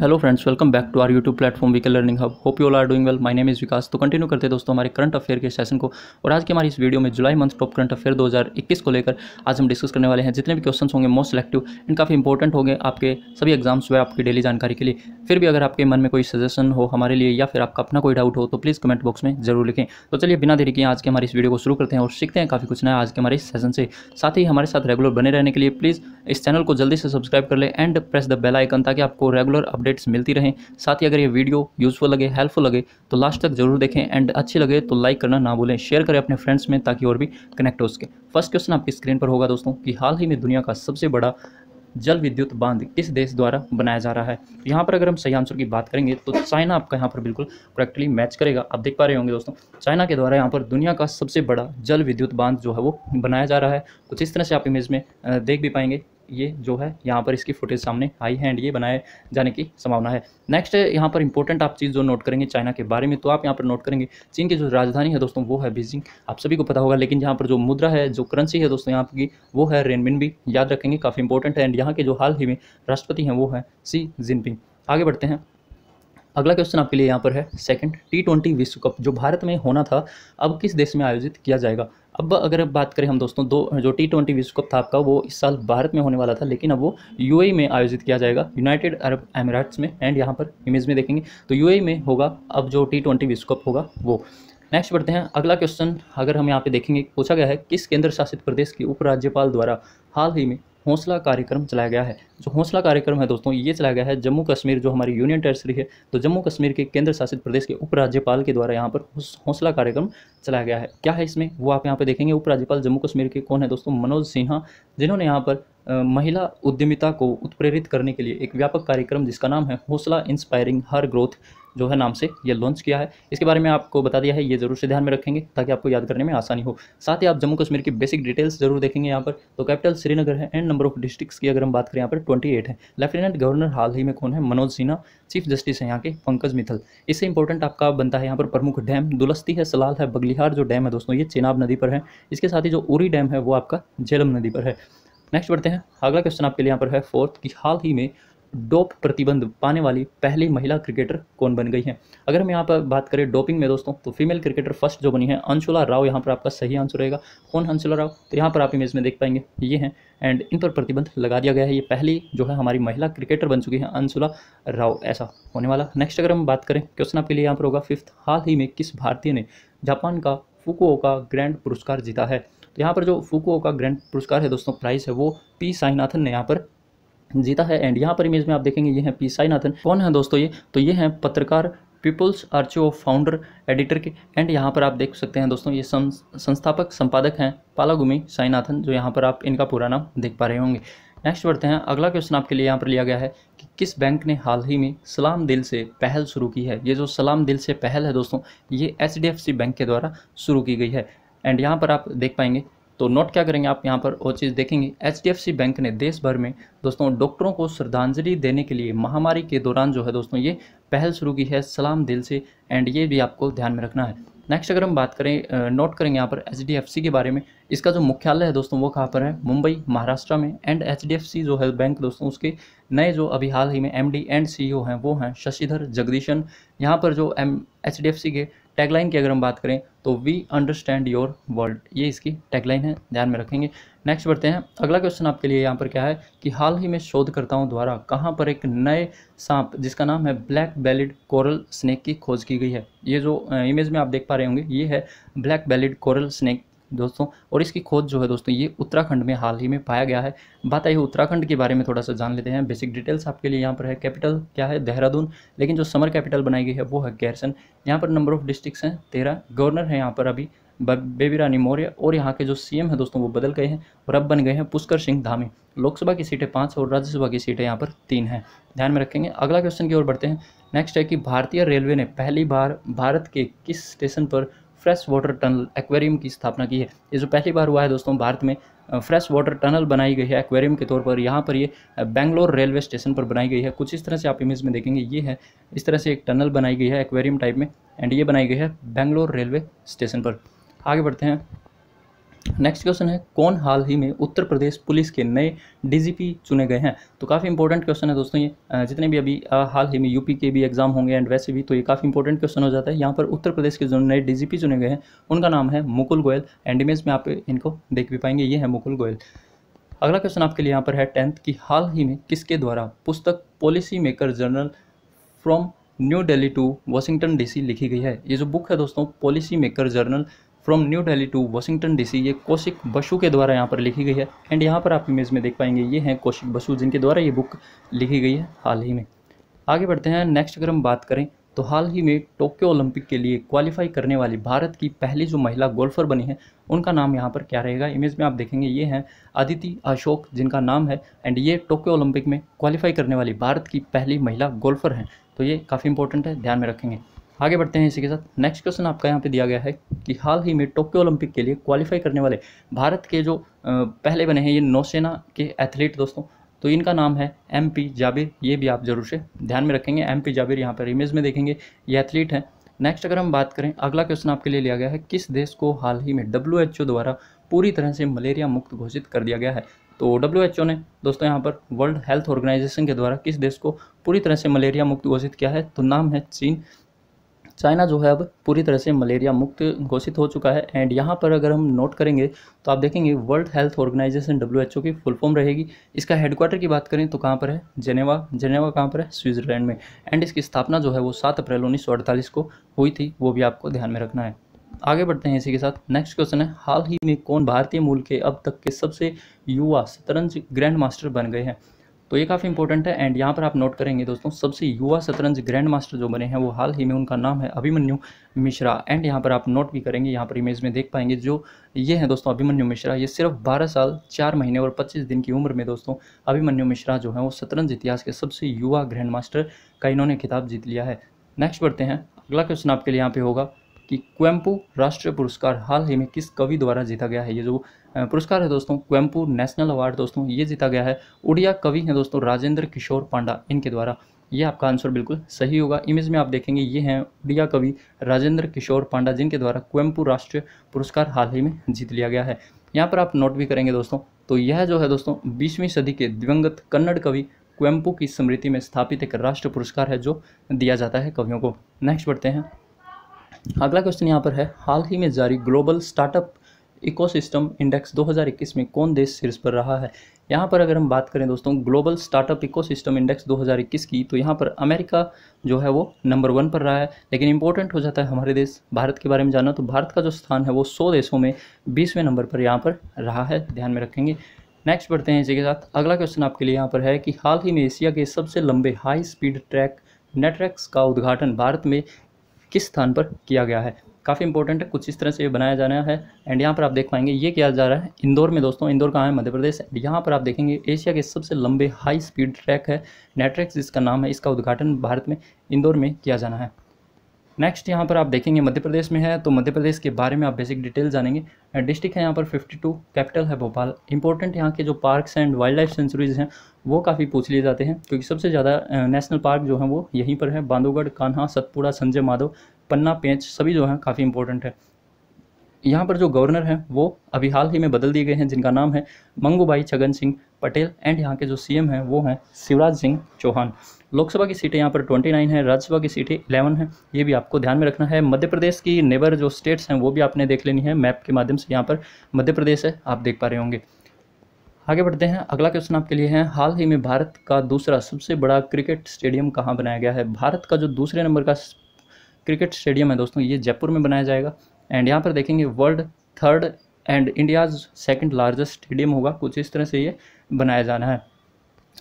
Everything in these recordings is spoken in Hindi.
Hello friends welcome back to our YouTube platform vehicle learning hub hope you are doing well my name is Vikas तो कंटिन्यू करते हैं दोस्तों हमारे करंट अफेयर के सेशन को। और आज के हमारी इस वीडियो में जुलाई मंथ टॉप करंट अफेयर 2021 को लेकर आज हम डिस्कस करने वाले हैं। जितने भी क्वेश्चन होंगे मोस्ट सिलेक्टिव एंड काफ़ी इंपॉर्टेंट होंगे आपके सभी एग्ज़ाम्स हुए आपकी डेली जानकारी के लिए। फिर भी अगर आपके मन में कोई सजेशन हो हमारे लिए या फिर आपका अपना कोई डाउट हो तो प्लीज़ कमेंट बॉक्स में ज़रूर लिखें। तो चलिए बिना देरी किए आज के हमारे इस वीडियो को शुरू करते हैं और सीखते हैं काफ़ी कुछ नया आज के हमारे सेशन से। साथ ही हमारे साथ रेगुलर बने रहने के लिए प्लीज़ इस चैनल को जल्दी से सब्सक्राइब कर लें and press the bell icon ताकि आपको रेगुलर अपडेट्स मिलती रहें। साथ ही अगर ये वीडियो यूज़फुल लगे हेल्पफुल लगे तो लास्ट तक ज़रूर देखें एंड अच्छी लगे तो लाइक करना ना भूलें। शेयर करें अपने फ्रेंड्स में ताकि और भी कनेक्ट हो सके। फ़र्स्ट क्वेश्चन आपकी स्क्रीन पर होगा दोस्तों कि हाल ही में दुनिया का सबसे बड़ा जल विद्युत बाँध किस देश द्वारा बनाया जा रहा है? यहाँ पर अगर हम सही आंसर की बात करेंगे तो चाइना आपका यहाँ पर बिल्कुल करेक्टली मैच करेगा। आप देख पा रहे होंगे दोस्तों, चाइना के द्वारा यहाँ पर दुनिया का सबसे बड़ा जल विद्युत बाँध जो है वो बनाया जा रहा है। कुछ इस तरह से आप इमेज में देख भी पाएँगे। ये जो है, यहाँ पर इसकी फुटेज सामने आई है एंड ये बनाए जाने की संभावना है। नेक्स्ट यहाँ पर इंपॉर्टेंट आप चीज़ जो नोट करेंगे चाइना के बारे में तो आप यहाँ पर नोट करेंगे, चीन की जो राजधानी है दोस्तों, वो है बीजिंग आप सभी को पता होगा, लेकिन यहाँ पर जो मुद्रा है, जो करेंसी है दोस्तों, यहाँ की, वो है रेनमिन भी याद रखेंगे, काफ़ी इंपॉर्टेंट है एंड यहाँ के जो हाल ही में राष्ट्रपति हैं, वो है सी जिनपिंग आगे बढ़ते हैं। अगला क्वेश्चन आपके लिए यहाँ पर है। सेकंड टी ट्वेंटी विश्व कप जो भारत में होना था, अब किस देश में आयोजित किया जाएगा? अब अगर बात करें हम दोस्तों, दो, जो टी ट्वेंटी विश्व कप था आपका, वो इस साल भारत में होने वाला था, लेकिन अब वो यूएई में आयोजित किया जाएगा। यूनाइटेड अरब एमिरेट्स में एंड यहाँ पर इमेज में देखेंगे तो यूएई में होगा, अब जो टी ट्वेंटी विश्व कप होगा, वो। नेक्स्ट बढ़ते हैं। अगला क्वेश्चन अगर हम यहाँ पे देखेंगे, पूछा गया है, किस केंद्र शासित प्रदेश के उपराज्यपाल द्वारा हाल ही में हौसला कार्यक्रम चलाया गया है। जो हौसला कार्यक्रम है दोस्तों, ये चलाया गया है जम्मू कश्मीर, जो हमारी यूनियन टेरिटरी है तो जम्मू कश्मीर के केंद्र शासित प्रदेश के उपराज्यपाल के द्वारा यहाँ पर हौसला कार्यक्रम चलाया गया है। क्या है इसमें? वो आप यहाँ पे देखेंगे। उपराज्यपाल जम्मू कश्मीर के कौन है दोस्तों? मनोज सिन्हा, जिन्होंने यहाँ पर महिला उद्यमिता को उत्प्रेरित करने के लिए एक व्यापक कार्यक्रम जिसका नाम है हौसला इंस्पायरिंग हर ग्रोथ जो है नाम से ये लॉन्च किया है। इसके बारे में आपको बता दिया है, ये ज़रूर से ध्यान में रखेंगे ताकि आपको याद करने में आसानी हो। साथ ही आप जम्मू कश्मीर की बेसिक डिटेल्स ज़रूर देखेंगे यहाँ पर। तो कैपिटल श्रीनगर है एंड नंबर ऑफ़ डिस्ट्रिक्ट्स की अगर हम बात करें यहाँ पर ट्वेंटी है। लेफ्टिनेंट गवर्नर हाल ही में कौन है? मनोज सिन्हा चीफ जस्टिस है यहाँ के, पंकज मिथल इससे इंपॉर्टेंट आपका बनता है यहाँ पर प्रमुख डैम दुलस्ती है, सलाल है, बगलिहार जो डैम है दोस्तों, ये चेनाब नदी पर है। इसके साथ ही जो उरी डैम है, वो आपका झेलम नदी पर है। नेक्स्ट बढ़ते हैं। अगला क्वेश्चन आपके लिए यहाँ पर है फोर्थ कि हाल ही में डोप प्रतिबंध पाने वाली पहली महिला क्रिकेटर कौन बन गई है? अगर हम यहाँ पर बात करें डोपिंग में दोस्तों तो फीमेल क्रिकेटर फ़र्स्ट जो बनी है, अंशुला राव, यहाँ पर आपका सही आंसर रहेगा। कौन अंशुला राव? तो यहाँ पर आप इमेज में देख पाएँगे, ये हैं। एंड इन पर प्रतिबंध लगा दिया गया है, ये पहली जो है हमारी महिला क्रिकेटर बन चुकी है, अंशुला राव, ऐसा होने वाला। नेक्स्ट अगर हम बात करें क्वेश्चन आपके लिए यहाँ पर होगा फिफ्थ हाल ही में किस भारतीय ने जापान का फुकुओ का ग्रैंड पुरस्कार जीता है? तो यहाँ पर जो फुकुओ का ग्रैंड पुरस्कार है दोस्तों प्राइस है वो पी साईनाथन ने यहाँ पर जीता है। एंड यहाँ पर इमेज में आप देखेंगे ये हैं पी साईनाथन। कौन है दोस्तों ये? तो ये हैं पत्रकार पीपल्स आर्चो फाउंडर एडिटर के। एंड यहाँ पर आप देख सकते हैं दोस्तों ये सं, संस्थापक संपादक हैं पालागुमी साईनाथन जो यहाँ पर आप इनका पूरा नाम देख पा रहे होंगे। नेक्स्ट बढ़ते हैं। अगला क्वेश्चन आपके लिए यहाँ पर लिया गया है कि किस बैंक ने हाल ही में सलाम दिल से पहल शुरू की है? ये जो सलाम दिल से पहल है दोस्तों ये HDFC बैंक के द्वारा शुरू की गई है। एंड यहाँ पर आप देख पाएँगे तो नोट क्या करेंगे आप, यहाँ पर वो चीज़ देखेंगे। HDFC बैंक ने देश भर में दोस्तों डॉक्टरों को श्रद्धांजलि देने के लिए महामारी के दौरान जो है दोस्तों ये पहल शुरू की है सलाम दिल से एंड ये भी आपको ध्यान में रखना है। नेक्स्ट अगर हम बात करें नोट करेंगे यहाँ पर HDFC के बारे में। इसका जो मुख्यालय है दोस्तों वो कहाँ पर है? मुंबई, महाराष्ट्र में एंड HDFC जो है बैंक दोस्तों उसके नए जो अभी हाल ही में MD एंड सी हैं, वो हैं शशिधर जगदीशन। यहाँ पर जो एम एच के टैगलाइन की अगर हम बात करें तो वी अंडरस्टैंड योर वर्ल्ड ये इसकी टैगलाइन है, ध्यान में रखेंगे। नेक्स्ट बढ़ते हैं। अगला क्वेश्चन आपके लिए यहाँ पर क्या है कि हाल ही में शोधकर्ताओं द्वारा कहाँ पर एक नए सांप, जिसका नाम है ब्लैक बेलिड कोरल स्नेक की खोज की गई है? ये जो इमेज में आप देख पा रहे होंगे, ये है ब्लैक बेलिड कोरल स्नेक दोस्तों, और इसकी खोज जो है दोस्तों, ये उत्तराखंड में हाल ही में पाया गया है। बात आई उत्तराखंड के बारे में थोड़ा सा जान लेते हैं। बेसिक डिटेल्स आपके लिए यहाँ पर है। कैपिटल क्या है? देहरादून। लेकिन जो समर कैपिटल बनाई गई है, वो है गैरसन यहाँ पर नंबर ऑफ़ डिस्ट्रिक्ट्स हैं, तेरह। गवर्नर हैं यहाँ पर अभी बेबी रानी मौर्य, और यहाँ के जो सीएम है दोस्तों, वो बदल गए हैं और अब बन गए हैं पुष्कर सिंह धामी। लोकसभा की सीटें पाँच और राज्यसभा की सीटें यहाँ पर तीन हैं। ध्यान में रखेंगे। अगला क्वेश्चन की ओर बढ़ते हैं। नेक्स्ट है कि भारतीय रेलवे ने पहली बार भारत के किस स्टेशन पर फ्रेश वाटर टनल एक्वेरियम की स्थापना की है। ये जो पहली बार हुआ है दोस्तों, भारत में फ्रेश वाटर टनल बनाई गई है एक्वेरियम के तौर पर। यहाँ पर ये बेंगलोर रेलवे स्टेशन पर बनाई गई है। कुछ इस तरह से आप इमेज में देखेंगे, ये है, इस तरह से एक टनल बनाई गई है एक्वेरियम टाइप में, एंड ये बनाई गई है बेंगलोर रेलवे स्टेशन पर। आगे बढ़ते हैं। नेक्स्ट क्वेश्चन है, कौन हाल ही में उत्तर प्रदेश पुलिस के नए डीजीपी चुने गए हैं? तो काफ़ी इंपॉर्टेंट क्वेश्चन है दोस्तों ये। जितने भी अभी हाल ही में यूपी के भी एग्ज़ाम होंगे एंड वैसे भी तो ये काफ़ी इंपॉर्टेंट क्वेश्चन हो जाता है। यहाँ पर उत्तर प्रदेश के जो नए डीजीपी चुने गए हैं, उनका नाम है मुकुल गोयल एंड इमेज में आप इनको देख भी पाएँगे। ये है मुकुल गोयल। अगला क्वेश्चन आपके लिए यहाँ पर है टेंथ की हाल ही में किसके द्वारा पुस्तक policy maker journal from new Delhi to Washington DC लिखी गई है? ये जो बुक है दोस्तों policy maker journal from new Delhi to Washington DC ये कौशिक बसु के द्वारा यहाँ पर लिखी गई है। एंड यहाँ पर आप इमेज में देख पाएँगे, ये हैं कौशिक बसु जिनके द्वारा ये बुक लिखी गई है हाल ही में। आगे बढ़ते हैं नेक्स्ट अगर हम बात करें तो हाल ही में टोक्यो ओलंपिक के लिए क्वालिफाई करने वाली भारत की पहली जो महिला गोल्फर बनी है, उनका नाम यहाँ पर क्या रहेगा? इमेज में आप देखेंगे, ये हैं अदिति अशोक जिनका नाम है। एंड ये टोक्यो ओलंपिक में क्वालिफाई करने वाली भारत की पहली महिला गोल्फर हैं। तो ये काफ़ी इंपॉर्टेंट है, ध्यान में रखेंगे। आगे बढ़ते हैं इसी के साथ। नेक्स्ट क्वेश्चन आपका यहाँ पे दिया गया है कि हाल ही में टोक्यो ओलंपिक के लिए क्वालिफाई करने वाले भारत के जो पहले बने हैं ये नौसेना के एथलीट दोस्तों तो इनका नाम है एम पी जाबिर ये भी आप ज़रूर से ध्यान में रखेंगे। एम पी जाबिर यहाँ पर इमेज में देखेंगे, ये एथलीट हैं। नेक्स्ट अगर हम बात करें, अगला क्वेश्चन आपके लिए लिया गया है, किस देश को हाल ही में डब्ल्यू एच ओ द्वारा पूरी तरह से मलेरिया मुक्त घोषित कर दिया गया है? तो डब्ल्यू एच ओ ने दोस्तों यहाँ पर वर्ल्ड हेल्थ ऑर्गेनाइजेशन के द्वारा किस देश को पूरी तरह से मलेरिया मुक्त घोषित किया है? तो नाम है चीन। चाइना जो है अब पूरी तरह से मलेरिया मुक्त घोषित हो चुका है। एंड यहाँ पर अगर हम नोट करेंगे तो आप देखेंगे वर्ल्ड हेल्थ ऑर्गेनाइजेशन डब्ल्यूएचओ की फुल फॉर्म रहेगी। इसका हेडक्वार्टर की बात करें तो कहाँ पर है? जेनेवा जेनेवा कहाँ पर है? स्विट्जरलैंड में। एंड इसकी स्थापना जो है वो सात अप्रैल उन्नीस सौ अड़तालीस को हुई थी, वो भी आपको ध्यान में रखना है। आगे बढ़ते हैं इसी के साथ। नेक्स्ट क्वेश्चन है, हाल ही में कौन भारतीय मूल के अब तक के सबसे युवा शतरंज ग्रैंड मास्टर बन गए हैं? तो ये काफ़ी इंपॉर्टेंट है एंड यहाँ पर आप नोट करेंगे दोस्तों, सबसे युवा शतरंज ग्रैंड मास्टर जो बने हैं, वो हाल ही में उनका नाम है अभिमन्यु मिश्रा। एंड यहाँ पर आप नोट भी करेंगे, यहाँ पर इमेज में देख पाएँगे जो ये हैं दोस्तों अभिमन्यु मिश्रा। ये सिर्फ़ बारह साल, चार महीने और पच्चीस दिन की उम्र में दोस्तों अभिमन्यु मिश्रा जो है, वो शतरंज इतिहास के सबसे युवा ग्रैंड मास्टर का इन्होंने खिताब जीत लिया है। नेक्स्ट बढ़ते हैं, अगला क्वेश्चन आपके लिए यहाँ पे होगा। कि क्वेम्पू राष्ट्रीय पुरस्कार हाल ही में किस कवि द्वारा जीता गया है? ये जो पुरस्कार है दोस्तों, क्वेम्पू नेशनल अवार्ड दोस्तों, ये जीता गया है। उड़िया कवि हैं दोस्तों, राजेंद्र किशोर पांडा, इनके द्वारा। ये आपका आंसर बिल्कुल सही होगा। इमेज में आप देखेंगे, ये हैं उड़िया कवि राजेंद्र किशोर पांडा, जिनके द्वारा क्वेम्पू राष्ट्रीय पुरस्कार हाल ही में जीत लिया गया है। यहाँ पर आप नोट भी करेंगे दोस्तों तो यह जो है दोस्तों, बीसवीं सदी के दिवंगत कन्नड़ कवि क्वेम्पू की स्मृति में स्थापित एक राष्ट्र पुरस्कार है जो दिया जाता है कवियों को। नेक्स्ट बढ़ते हैं। अगला क्वेश्चन यहाँ पर है। हाल ही में जारी ग्लोबल स्टार्टअप इकोसिस्टम इंडेक्स 2021 में कौन देश शीर्ष पर रहा है? यहाँ पर अगर हम बात करें दोस्तों ग्लोबल स्टार्टअप इकोसिस्टम इंडेक्स 2021 की तो यहाँ पर अमेरिका जो है वो नंबर वन पर रहा है। लेकिन इंपॉर्टेंट हो जाता है हमारे देश, भारत के बारे में जाना तो भारत का जो स्थान है वो सौ देशों में बीसवें नंबर पर यहाँ पर रहा है। ध्यान में रखेंगे। नेक्स्ट बढ़ते हैं इसी के साथ। अगला क्वेश्चन आपके लिए यहाँ पर है कि हाल ही में एशिया के सबसे लंबे हाई स्पीड ट्रैक नेटवर्क्स का उद्घाटन भारत में किस स्थान पर किया गया है। काफ़ी इंपॉर्टेंट है, कुछ इस तरह से ये बनाया जाना है एंड यहाँ पर आप देख पाएँगे, ये किया जा रहा है इंदौर में दोस्तों। इंदौर कहाँ है? मध्य प्रदेश यहाँ पर आप देखेंगे, एशिया के सबसे लंबे हाई स्पीड ट्रैक है। नेटरेक्स जिसका नाम है, इसका उद्घाटन भारत में, इंदौर में किया जाना है। नेक्स्ट यहाँ पर आप देखेंगे मध्य प्रदेश में है तो मध्य प्रदेश के बारे में आप बेसिक डिटेल जानेंगे। डिस्ट्रिक्ट है यहाँ पर 52 कैपिटल है भोपाल। इंपॉर्टेंट यहाँ के जो parks and wildlife sanctuaries हैं, वो काफ़ी पूछ लिए जाते हैं, क्योंकि सबसे ज़्यादा नेशनल पार्क जो है वो यहीं पर है। बांधवगढ़ कान्हा, सतपुड़ा, संजय माधव, पन्ना, पेंच, सभी जो हैं काफ़ी इंपॉर्टेंट है। यहाँ पर जो गवर्नर हैं, वो अभी हाल ही में बदल दिए गए हैं, जिनका नाम है मंगूबाई छगन सिंह। पटेल एंड यहाँ के जो सीएम हैं, वो हैं शिवराज सिंह चौहान। लोकसभा की सीटें यहाँ पर 29 है, राज्यसभा की सीटें 11 हैं, ये भी आपको ध्यान में रखना है। मध्य प्रदेश की नेबर जो स्टेट्स हैं, वो भी आपने देख लेनी है। मैप के माध्यम से यहाँ पर मध्य प्रदेश है, आप देख पा रहे होंगे। आगे बढ़ते हैं। अगला क्वेश्चन आपके लिए है, हाल ही में भारत का दूसरा सबसे बड़ा क्रिकेट स्टेडियम कहाँ बनाया गया है? भारत का जो दूसरे नंबर का क्रिकेट स्टेडियम है दोस्तों, ये जयपुर में बनाया जाएगा। एंड यहाँ पर देखेंगे world third and India's second largest stadium होगा। कुछ इस तरह से ये बनाया जाना है।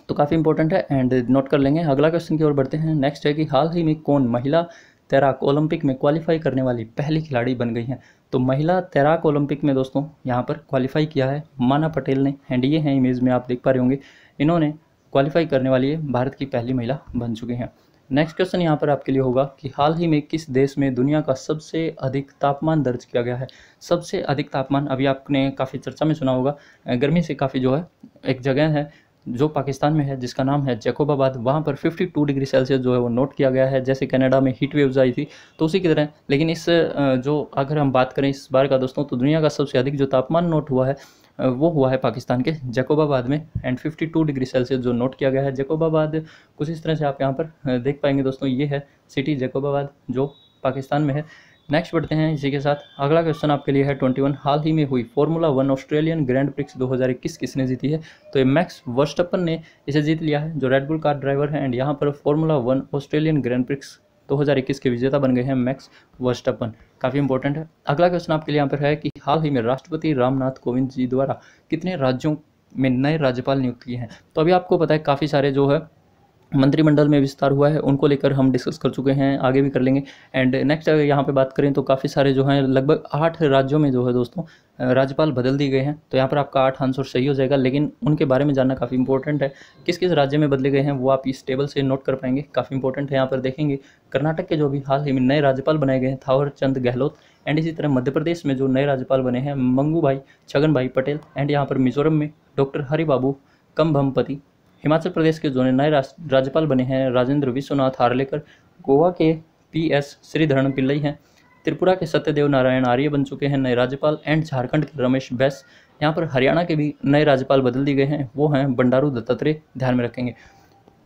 तो काफ़ी इंपॉर्टेंट है एंड नोट कर लेंगे। अगला क्वेश्चन की ओर बढ़ते हैं। नेक्स्ट है कि हाल ही में कौन महिला तैराक ओलंपिक में क्वालिफाई करने वाली पहली खिलाड़ी बन गई हैं? तो महिला तैराक ओलंपिक में दोस्तों, यहाँ पर क्वालिफाई किया है माना पटेल ने। एंड ये हैं इमेज में आप देख पा रहे होंगे, इन्होंने क्वालिफाई करने वाली भारत की पहली महिला बन चुकी हैं। नेक्स्ट क्वेश्चन यहाँ पर आपके लिए होगा कि हाल ही में किस देश में दुनिया का सबसे अधिक तापमान दर्ज किया गया है? सबसे अधिक तापमान, अभी आपने काफ़ी चर्चा में सुना होगा गर्मी से काफ़ी जो है, एक जगह है जो पाकिस्तान में है, जिसका नाम है जैकोबाबाद। वहाँ पर 52 डिग्री सेल्सियस जो है वो नोट किया गया है, जैसे कनाडा में हीट वेव्स आई थी तो उसी की तरह। लेकिन इस जो अगर हम बात करें इस बार का दोस्तों तो दुनिया का सबसे अधिक जो तापमान नोट हुआ है वो हुआ है पाकिस्तान के जैकोबाबाद में एंड 52 डिग्री सेल्सियस जो नोट किया गया है जैकोबाबाद। कुछ इस तरह से आप यहाँ पर देख पाएँगे दोस्तों, ये है सिटी जैकोबाबाद जो पाकिस्तान में है। नेक्स्ट बढ़ते हैं इसी के साथ। अगला क्वेश्चन आपके लिए है ट्वेंटी वन हाल ही में हुई Formula One Australian Grand Prix 2021 किसने जीती है? तो ये मैक्स वर्स्टपन ने इसे जीत लिया है, जो रेडबुल कार ड्राइवर है एंड यहाँ पर Formula One Australian Grand Prix 2021 के विजेता बन गए हैं मैक्स वर्स्टपन। काफ़ी इंपॉर्टेंट है। अगला क्वेश्चन आपके लिए यहाँ पर है कि हाल ही में राष्ट्रपति रामनाथ कोविंद जी द्वारा कितने राज्यों में नए राज्यपाल नियुक्त किए हैं? तो अभी आपको पता है काफ़ी सारे जो है मंत्रिमंडल में विस्तार हुआ है, उनको लेकर हम डिस्कस कर चुके हैं, आगे भी कर लेंगे। एंड नेक्स्ट अगर यहाँ पे बात करें तो काफ़ी सारे जो हैं, लगभग आठ राज्यों में जो है दोस्तों राज्यपाल बदल दिए गए हैं। तो यहाँ पर आपका आठ आंसर सही हो जाएगा, लेकिन उनके बारे में जानना काफ़ी इंपॉर्टेंट है। किस किस राज्य में बदले गए हैं, वो आप इस टेबल से नोट कर पाएँगे, काफ़ी इंपॉर्टेंट है यहाँ पर देखेंगे। कर्नाटक के जो भी हाल ही में नए राज्यपाल बनाए गए हैं थावर चंद गहलोत एंड इसी तरह मध्य प्रदेश में जो नए राज्यपाल बने हैं मंगू भाई छगन भाई पटेल एंड यहाँ पर मिजोरम में डॉक्टर हरिबाबू कम्भमपति हिमाचल प्रदेश के जो नए राज्यपाल बने हैं राजेंद्र विश्वनाथ हार्लेकर। गोवा के पी एस श्रीधरण पिल्लई हैं। त्रिपुरा के सत्यदेव नारायण आर्य बन चुके हैं नए राज्यपाल एंड झारखंड के रमेश बैस। यहाँ पर हरियाणा के भी नए राज्यपाल बदल दिए गए हैं। वो हैं बंडारू दत्तात्रेय, ध्यान में रखेंगे।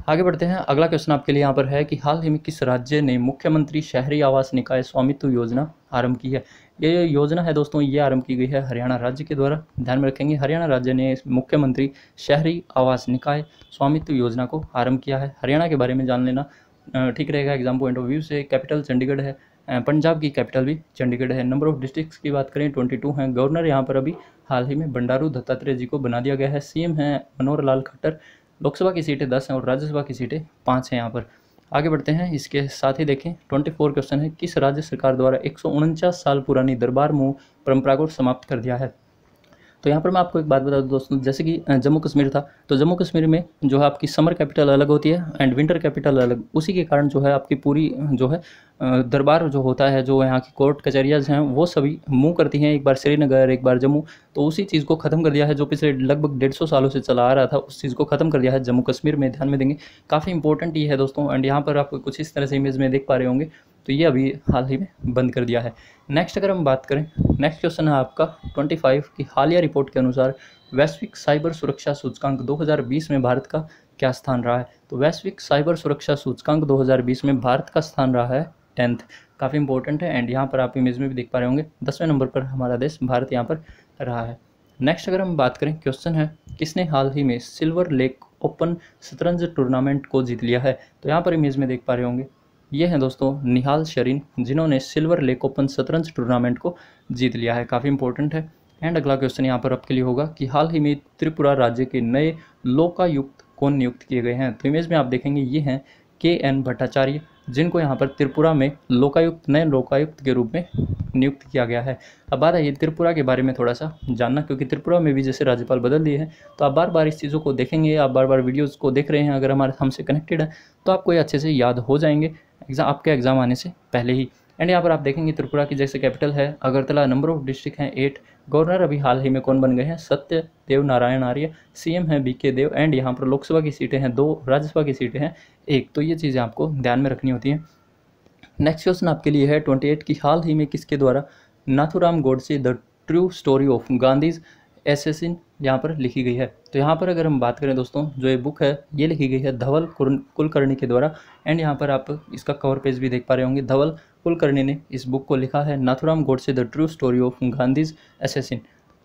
आगे बढ़ते हैं। अगला क्वेश्चन आपके लिए यहाँ पर है कि हाल ही में किस राज्य ने मुख्यमंत्री शहरी आवास निकाय स्वामित्व योजना आरंभ की है? ये योजना है दोस्तों, ये आरंभ की गई है हरियाणा राज्य के द्वारा। ध्यान में रखेंगे, हरियाणा राज्य ने मुख्यमंत्री शहरी आवास निकाय स्वामित्व योजना को आरंभ किया है। हरियाणा के बारे में जान लेना ठीक रहेगा। एग्ज़ाम पॉइंट ऑफ़ व्यू से कैपिटल चंडीगढ़ है पंजाब की कैपिटल भी चंडीगढ़ है। नंबर ऑफ़ डिस्ट्रिक्ट्स की बात करें ट्वेंटी टू हैं। गवर्नर यहाँ पर अभी हाल ही में बंडारू दत्तात्रेय जी को बना दिया गया है। सीएम हैं मनोहर लाल खट्टर, लोकसभा की सीटें दस हैं और राज्यसभा की सीटें पाँच हैं यहाँ पर। आगे बढ़ते हैं। इसके साथ ही देखें, ट्वेंटी फोर क्वेश्चन है। किस राज्य सरकार द्वारा एक सौ उनचास साल पुरानी दरबार मुँह परंपरा को समाप्त कर दिया है? तो यहाँ पर मैं आपको एक बात बता दूँ दोस्तों, जैसे कि जम्मू कश्मीर था तो जम्मू कश्मीर में जो है आपकी समर कैपिटल अलग होती है एंड विंटर कैपिटल अलग, उसी के कारण जो है आपकी पूरी, जो है दरबार जो होता है, जो यहाँ की कोर्ट कचहरियाज हैं, वो सभी मूव करती हैं, एक बार श्रीनगर, एक बार जम्मू तो उसी चीज़ को ख़त्म कर दिया है, जो पिछले लगभग डेढ़ सौ सालों से चला आ रहा था, उस चीज़ को ख़त्म कर दिया है जम्मू कश्मीर में, ध्यान में देंगे। काफ़ी इंपॉर्टेंट ये है दोस्तों, एंड यहाँ पर आप कुछ इस तरह से इमेज में देख पा रहे होंगे तो ये अभी हाल ही में बंद कर दिया है। नेक्स्ट अगर हम बात करें नेक्स्ट क्वेश्चन है आपका 25 की हालिया रिपोर्ट के अनुसार वैश्विक साइबर सुरक्षा सूचकांक 2020 में भारत का क्या स्थान रहा है? तो वैश्विक साइबर सुरक्षा सूचकांक 2020 में भारत का स्थान रहा है टेंथ काफ़ी इंपॉर्टेंट है एंड यहाँ पर आप इमेज में भी देख पा रहे होंगे, दसवें नंबर पर हमारा देश भारत यहाँ पर रहा है। नेक्स्ट अगर हम बात करें क्वेश्चन है, किसने हाल ही में सिल्वर लेक ओपन शतरंज टूर्नामेंट को जीत लिया है? तो यहाँ पर इमेज में देख पा रहे होंगे ये हैं दोस्तों निहाल शरीन, जिन्होंने सिल्वर लेक ओपन शतरंज टूर्नामेंट को जीत लिया है। काफ़ी इंपॉर्टेंट है। एंड अगला क्वेश्चन यहाँ पर आपके लिए होगा कि हाल ही में त्रिपुरा राज्य के नए लोकायुक्त कौन नियुक्त किए गए हैं? तो इमेज में आप देखेंगे ये हैं के एन भट्टाचार्य, जिनको यहाँ पर त्रिपुरा में लोकायुक्त, नए लोकायुक्त के रूप में नियुक्त किया गया है। अब बात ये त्रिपुरा के बारे में थोड़ा सा जानना, क्योंकि त्रिपुरा में भी जैसे राज्यपाल बदल दिए हैं तो आप बार बार इस चीज़ों को देखेंगे, आप बार बार वीडियोज़ को देख रहे हैं, अगर हमारे हमसे कनेक्टेड है तो आपको ये अच्छे से याद हो जाएँगे। एग्ज़ाम आपके एग्ज़ाम आने से पहले ही। एंड यहाँ पर आप देखेंगे त्रिपुरा की जैसे कैपिटल है, अगरतला नंबर ऑफ़ डिस्ट्रिक्ट हैं एट गवर्नर अभी हाल ही में कौन बन गए हैं? सत्य देव नारायण आर्य। सीएम है बी के देव। एंड यहाँ पर लोकसभा की सीटें हैं दो, राज्यसभा की सीटें हैं एक। तो ये चीज़ें आपको ध्यान में रखनी होती हैं। नेक्स्ट क्वेश्चन आपके लिए है ट्वेंटी एट की हाल ही में किसके द्वारा Nathuram Godse the true story of Gandhi's assassin यहाँ पर लिखी गई है। तो यहाँ पर अगर हम बात करें दोस्तों, जो ये बुक है, ये लिखी गई है धवल कुलकर्णी के द्वारा। एंड यहाँ पर आप इसका कवर पेज भी देख पा रहे होंगे। धवल कुलकर्णी ने इस बुक को लिखा है, Nathuram Godse the true story of Gandhi's assassin.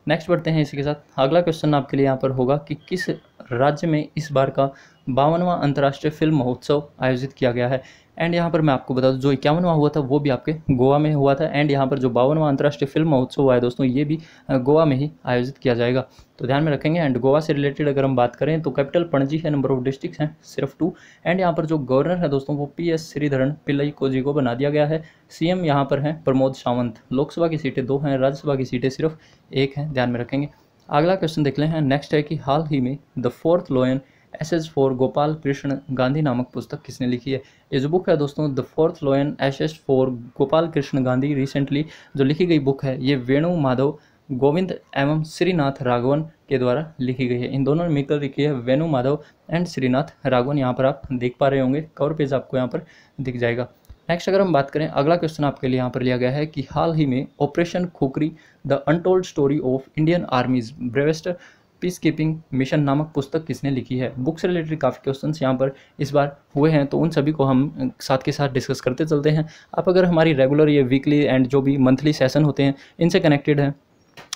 Next बढ़ते हैं इसी के साथ। अगला क्वेश्चन आपके लिए यहाँ पर होगा कि किस राज्य में इस बार का बावनवा अंतर्राष्ट्रीय फ़िल्म महोत्सव आयोजित किया गया है? एंड यहाँ पर मैं आपको बता दूँ, जो इक्यावनवा हुआ था, वो भी आपके गोवा में हुआ था। एंड यहाँ पर जो बावनवा अंतर्राष्ट्रीय फ़िल्म महोत्सव हुआ है दोस्तों, ये भी गोवा में ही आयोजित किया जाएगा। तो ध्यान में रखेंगे एंड गोवा से रिलेटेड अगर हम बात करें तो कैपिटल पणजी है नंबर ऑफ़ डिस्ट्रिक्ट हैं, सिर्फ़ टू एंड यहाँ पर जो गवर्नर है दोस्तों, वो पी एस श्रीधरन पिल्लई को जी को बना दिया गया है। सीएम यहाँ पर हैं प्रमोद सावंत। लोकसभा की सीटें दो हैं, राज्यसभा की सीटें सिर्फ़ एक हैं, ध्यान में रखेंगे। अगला क्वेश्चन देख लें नेक्स्ट है कि हाल ही में the fourth lion essays for Gopal Krishna Gandhi नामक पुस्तक किसने लिखी है? ये जो बुक है दोस्तों the fourth lion essays for Gopal Krishna Gandhi recently जो लिखी गई बुक है, ये वेणु माधव गोविंद एवं श्रीनाथ राघवन के द्वारा लिखी गई है। इन दोनों ने मिलकर लिखी है वेणु माधव एंड श्रीनाथ राघवन। यहाँ पर आप देख पा रहे होंगे कवर पेज आपको यहाँ पर दिख जाएगा। नेक्स्ट अगर हम बात करें, अगला क्वेश्चन आपके लिए यहाँ पर लिया गया है कि हाल ही में operation Khukri the untold story of Indian Army's bravest peacekeeping mission नामक पुस्तक किसने लिखी है? बुक से रिलेटेड काफ़ी क्वेश्चन यहाँ पर इस बार हुए हैं तो उन सभी को हम साथ के साथ डिस्कस करते चलते हैं। आप अगर हमारी रेगुलर या वीकली एंड जो भी मंथली सेशन होते हैं, इनसे कनेक्टेड हैं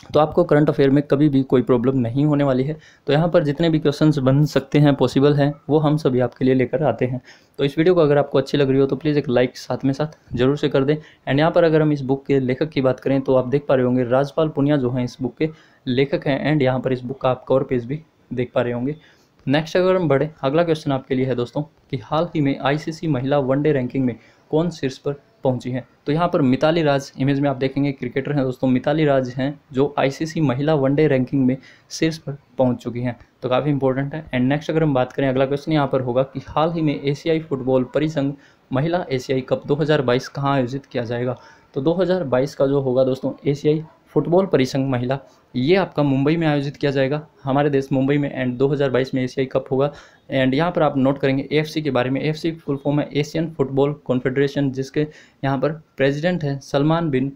तो आपको करंट अफेयर में कभी भी कोई प्रॉब्लम नहीं होने वाली है। तो यहाँ पर जितने भी क्वेश्चंस बन सकते हैं पॉसिबल हैं, वो हम सभी आपके लिए लेकर आते हैं। तो इस वीडियो को अगर आपको अच्छी लग रही हो तो प्लीज़ एक लाइक साथ में साथ ज़रूर से कर दें। एंड यहाँ पर अगर हम इस बुक के लेखक की बात करें तो आप देख पा रहे होंगे, राजपाल पुनिया जो हैं इस बुक के लेखक हैं। एंड यहाँ पर इस बुक का आप कवर पेज भी देख पा रहे होंगे। नेक्स्ट अगर हम बढ़े, अगला क्वेश्चन आपके लिए है दोस्तों, कि हाल ही में आईसीसी महिला वनडे रैंकिंग में कौन शीर्ष पर पहुँची हैं। तो यहाँ पर मिताली राज इमेज में आप देखेंगे क्रिकेटर हैं। दोस्तों, मिताली राज हैं जो आईसीसी महिला वनडे रैंकिंग में शीर्ष पर पहुँच चुकी हैं। तो काफ़ी इंपॉर्टेंट है। एंड नेक्स्ट अगर हम बात करें, अगला क्वेश्चन यहाँ पर होगा कि हाल ही में एशियाई फुटबॉल परिसंघ महिला एशियाई कप 2022 कहाँ आयोजित किया जाएगा? तो 2022 का जो होगा दोस्तों एशियाई फुटबॉल परिसंघ महिला, ये आपका मुंबई में आयोजित किया जाएगा। हमारे देश मुंबई में एंड 2022 में एशियाई कप होगा। एंड यहाँ पर आप नोट करेंगे एएफसी के बारे में। एएफसी फुल फॉर्म है एशियन फुटबॉल कॉन्फेडरेशन जिसके यहाँ पर प्रेसिडेंट हैं सलमान बिन।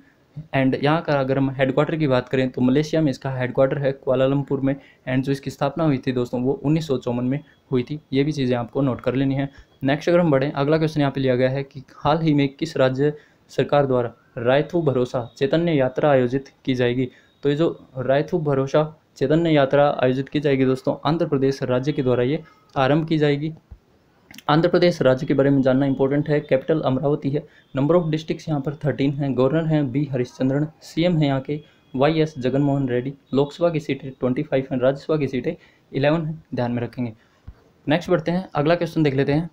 एंड यहाँ का अगर हम हेडक्वार्टर की बात करें तो मलेशिया में इसका हेडक्वार्टर है कुआलालंपुर में। एंड जो इसकी स्थापना हुई थी दोस्तों, वो उन्नीस सौ चौवन में हुई थी। ये भी चीज़ें आपको नोट कर लेनी है। नेक्स्ट अगर हम बढ़ें, अगला क्वेश्चन यहाँ पे लिया गया है कि हाल ही में किस राज्य सरकार द्वारा रायथू भरोसा चैतन्य यात्रा आयोजित की जाएगी। तो ये जो रायथू भरोसा चैतन्य यात्रा आयोजित की जाएगी दोस्तों, आंध्र प्रदेश राज्य के द्वारा ये आरंभ की जाएगी। आंध्र प्रदेश राज्य के बारे में जानना इंपॉर्टेंट है, कैपिटल अमरावती है नंबर ऑफ़ डिस्ट्रिक्ट्स यहाँ पर थर्टीन हैं गवर्नर हैं बी हरिश्चंद्रन सीएम है यहाँ के वाई एस जगनमोहन रेड्डी, लोकसभा की सीटें ट्वेंटी फाइव हैं, राज्यसभा की सीटें इलेवन हैं, ध्यान में रखेंगे। नेक्स्ट बढ़ते हैं, अगला क्वेश्चन देख लेते हैं।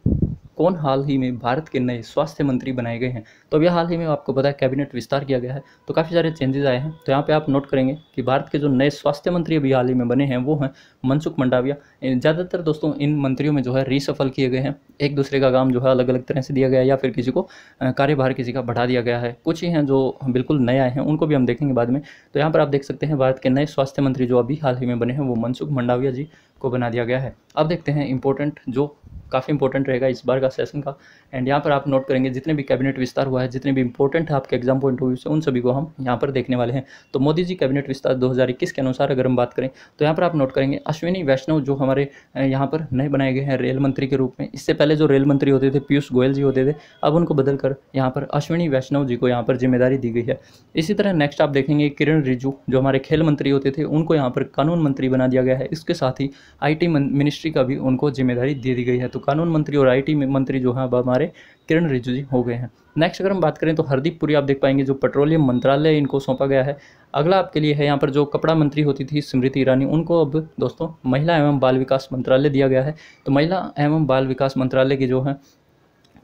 कौन हाल ही में भारत के नए स्वास्थ्य मंत्री बनाए गए हैं? तो अभी हाल ही में आपको पता है, कैबिनेट विस्तार किया गया है। तो काफ़ी सारे चेंजेस आए हैं। तो यहाँ पे आप नोट करेंगे कि भारत के जो नए स्वास्थ्य मंत्री अभी हाल ही में बने हैं, वो हैं मनसुख मंडाविया। ज़्यादातर दोस्तों, इन मंत्रियों में जो है रीसफल किए गए हैं। एक दूसरे का काम जो है अलग अलग तरह से दिया गया या फिर किसी को कार्यभार किसी का बढ़ा दिया गया है। कुछ ही हैं जो बिल्कुल नए आए हैं, उनको भी हम देखेंगे बाद में। तो यहाँ पर आप देख सकते हैं, भारत के नए स्वास्थ्य मंत्री जो अभी हाल ही में बने हैं, वो मनसुख मंडाविया जी। को बना दिया गया है। अब देखते हैं इंपॉर्टेंट जो काफ़ी इंपॉर्टेंट रहेगा इस बार का सेशन का। एंड यहाँ पर आप नोट करेंगे, जितने भी कैबिनेट विस्तार हुआ है, जितने भी इंपॉर्टेंट है आपके एग्ज़ाम पॉइंट ऑफ़ व्यू से, उन सभी को हम यहाँ पर देखने वाले हैं। तो मोदी जी कैबिनेट विस्तार 2021 के अनुसार अगर हम बात करें तो यहाँ पर आप नोट करेंगे, अश्विनी, वैष्णव जो हमारे यहाँ पर नए बनाए गए हैं रेल मंत्री के रूप में, इससे पहले जो रेल मंत्री होते थे, पीयूष गोयल जी होते थे, अब उनको बदल कर यहाँ पर अश्विनी, वैष्णव जी को यहाँ पर ज़िम्मेदारी दी गई है। इसी तरह नेक्स्ट आप देखेंगे किरण रिजू जो हमारे खेल मंत्री होते थे, उनको यहाँ पर कानून मंत्री बना दिया गया है। इसके साथ ही आईटी मिनिस्ट्री का भी उनको ज़िम्मेदारी दे दी गई है। तो कानून मंत्री और आई आईटी मंत्री जो हैं, अब हमारे किरण रिजिजू जी हो गए हैं। नेक्स्ट अगर हम बात करें तो हरदीप पुरी आप देख पाएँगे, जो पेट्रोलियम मंत्रालय इनको सौंपा गया है। अगला आपके लिए है यहाँ पर जो कपड़ा मंत्री होती थी, स्मृति ईरानी, उनको अब दोस्तों महिला एवं बाल विकास मंत्रालय दिया गया है। तो महिला एवं बाल विकास मंत्रालय की जो है,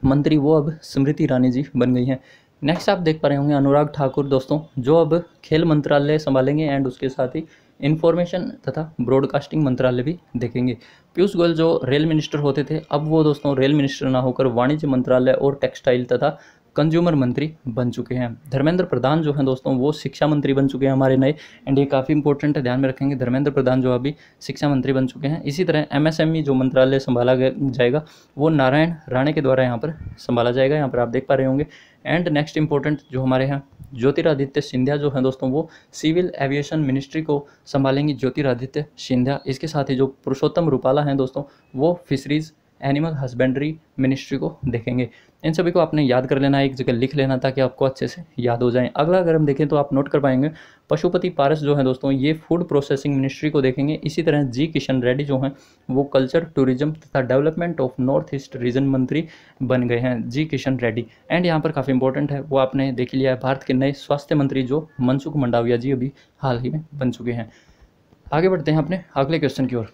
मंत्री वो अब स्मृति ईरानी जी बन गई हैं। नेक्स्ट आप देख पा रहे होंगे अनुराग ठाकुर दोस्तों, जो अब खेल मंत्रालय संभालेंगे एंड उसके साथ ही इन्फॉर्मेशन तथा ब्रॉडकास्टिंग मंत्रालय भी देखेंगे। पीयूष गोयल जो रेल मिनिस्टर होते थे, अब वो दोस्तों रेल मिनिस्टर ना होकर वाणिज्य मंत्रालय और टेक्सटाइल तथा कंज्यूमर मंत्री बन चुके हैं। धर्मेंद्र प्रधान जो हैं दोस्तों, वो शिक्षा मंत्री बन चुके हैं हमारे नए। एंड ये काफ़ी इंपॉर्टेंट है, ध्यान में रखेंगे, धर्मेंद्र प्रधान जो अभी शिक्षा मंत्री बन चुके हैं। इसी तरह एमएसएमई जो मंत्रालय संभाला जाएगा, वो नारायण राणे के द्वारा यहाँ पर संभाला जाएगा, यहाँ पर आप देख पा रहे होंगे। एंड नेक्स्ट इंपॉर्टेंट जो हमारे यहाँ ज्योतिरादित्य सिंधिया जो है दोस्तों, वो सिविल एविएशन मिनिस्ट्री को संभालेंगी ज्योतिरादित्य सिंधिया। इसके साथ ही जो पुरुषोत्तम रूपाला हैं दोस्तों, वो फिशरीज़ एनिमल हस्बेंड्री मिनिस्ट्री को देखेंगे। इन सभी को आपने याद कर लेना है, एक जगह लिख लेना ताकि आपको अच्छे से याद हो जाए। अगला अगर हम देखें तो आप नोट कर पाएँगे, पशुपति पारस जो है दोस्तों, ये फ़ूड प्रोसेसिंग मिनिस्ट्री को देखेंगे। इसी तरह जी किशन रेड्डी जो हैं, वो कल्चर टूरिज़्म तथा development of North East region मंत्री बन गए हैं जी किशन रेड्डी। एंड यहाँ पर काफ़ी इंपॉर्टेंट है, वो आपने देख लिया है, भारत के नए स्वास्थ्य मंत्री जो मनसुख मंडाविया जी अभी हाल ही में बन चुके हैं। आगे बढ़ते हैं अपने अगले क्वेश्चन की ओर।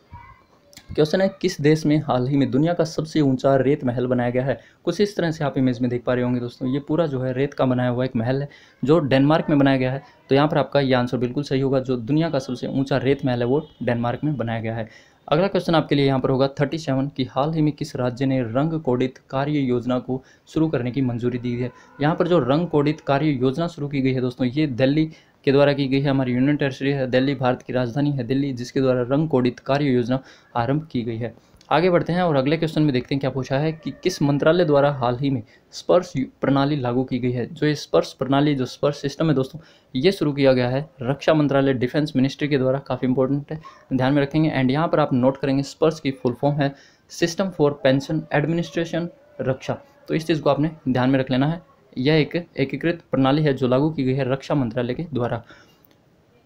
क्वेश्चन है किस देश में हाल ही में दुनिया का सबसे ऊँचा रेत महल बनाया गया है? कुछ इस तरह से आप इमेज में देख पा रहे होंगे दोस्तों। ये पूरा जो है रेत का बनाया हुआ एक महल है, जो डेनमार्क में बनाया गया है। तो यहाँ पर आपका ये आंसर बिल्कुल सही होगा। जो दुनिया का सबसे ऊँचा रेत महल है, वो डेनमार्क में बनाया गया है। अगला क्वेश्चन आपके लिए यहाँ पर होगा थर्टी सेवन कि हाल ही में किस राज्य ने रंग कोडित कार्य योजना को शुरू करने की मंजूरी दी है? यहाँ पर जो रंग कोडित कार्य योजना शुरू की गई है दोस्तों, ये दिल्ली के द्वारा की गई है। हमारी यूनियन टेरिटरी है, दिल्ली भारत की राजधानी है दिल्ली, जिसके द्वारा रंग कोडित कार्य योजना आरंभ की गई है। आगे बढ़ते हैं और अगले क्वेश्चन में देखते हैं क्या पूछा है कि किस मंत्रालय द्वारा हाल ही में स्पर्श प्रणाली लागू की गई है। जो ये स्पर्श प्रणाली, जो स्पर्श सिस्टम है दोस्तों, ये शुरू किया गया है। रक्षा मंत्रालय डिफेंस मिनिस्ट्री के द्वारा काफ़ी इंपॉर्टेंट है। ध्यान में रखेंगे एंड यहाँ पर आप नोट करेंगे, स्पर्श की फुल फॉर्म है। System for pension administration Raksha. तो इस चीज़ को आपने ध्यान में रख लेना है। यह एक एकीकृत प्रणाली है जो लागू की गई है रक्षा मंत्रालय के द्वारा।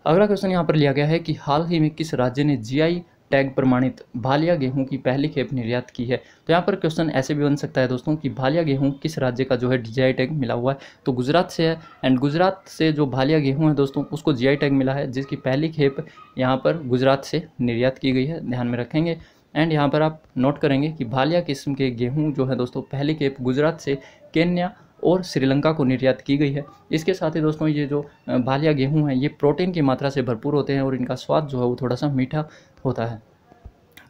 अगला क्वेश्चन यहाँ पर लिया गया है कि हाल ही में किस राज्य ने जीआई टैग प्रमाणित भालिया गेहूँ की पहली खेप निर्यात की है? तो यहाँ पर क्वेश्चन ऐसे भी बन सकता है दोस्तों कि भालिया गेहूँ किस राज्य का जो है जीआई टैग मिला हुआ है? तो गुजरात से है एंड गुजरात से जो भालिया गेहूँ है दोस्तों, उसको जीआई टैग मिला है, जिसकी पहली खेप यहाँ पर गुजरात से निर्यात की गई है। ध्यान में रखेंगे। एंड यहाँ पर आप नोट करेंगे कि भालिया किस्म के गेहूँ जो है दोस्तों, पहली खेप गुजरात से केन्या और श्रीलंका को निर्यात की गई है। इसके साथ ही दोस्तों, ये जो भालिया गेहूँ हैं, ये प्रोटीन की मात्रा से भरपूर होते हैं और इनका स्वाद जो है वो थोड़ा सा मीठा होता है।